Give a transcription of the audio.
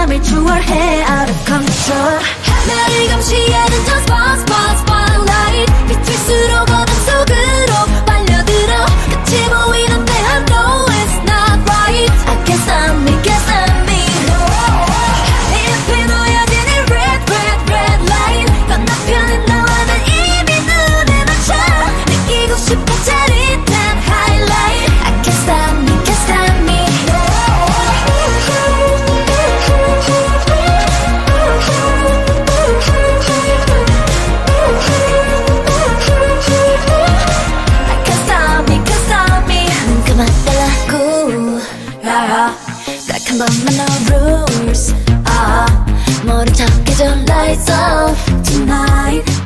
맘을 추월해 out of control 하늘을 감시해 ah That come on my no rules. ah 모른 척 해줘 lights off tonight